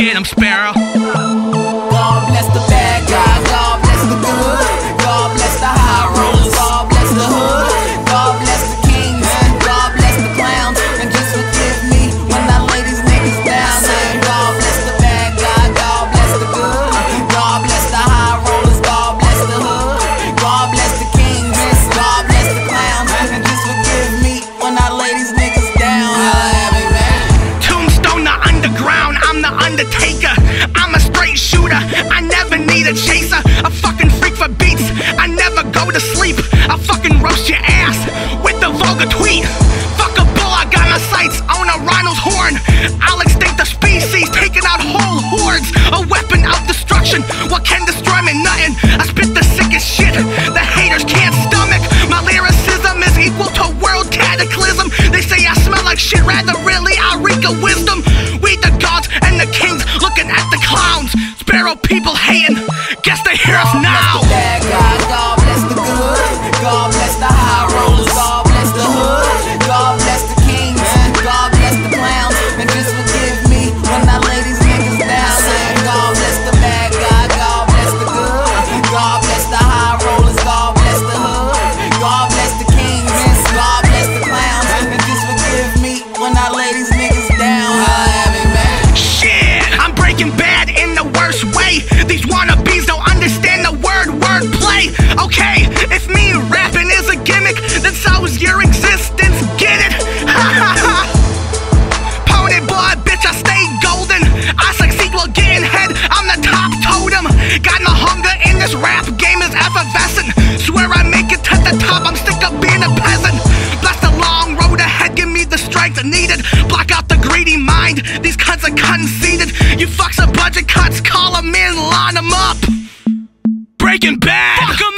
Get him, Sparrow. A chaser, a fucking freak for beats. I never go to sleep. I fucking roast your ass with the vulgar tweet. Fuck a bull, I got my sights on a rhino's horn. I'll extinct the species, taking out whole hordes. A weapon of destruction. What can destroy me? Nothing. I spit the sickest shit. The haters can't stomach. My lyricism is equal to world cataclysm. They say I smell like shit, rather really I reek of wisdom. Looking at the clowns. Sparrow people hating. Guess they hear us now. Okay, if me rapping is a gimmick, then so is your existence. Get it? Ha ha ha. Pony boy, bitch, I stay golden. I succeed while getting head. I'm the top totem. Got no hunger in this rap game is effervescent. Swear I make it to the top. I'm sick of being a peasant. Bless the long road ahead. Give me the strength needed. Block out the greedy mind. These cunts are conceited. You fucks are budget cuts. Call them in, line them up. Breaking bad.